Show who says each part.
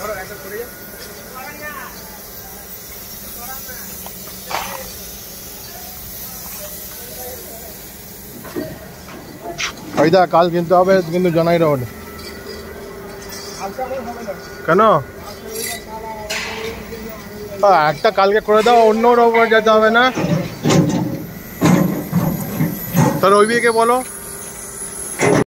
Speaker 1: Ahora, eso por ella. ফায়দা, কাল কিনতে হবে, কিন্তু জানাই রোড কেন? একটা কালকে করে দাও অন্য রোববার যেতে হবে না। তাহলে ওই বিয়েকে বলো।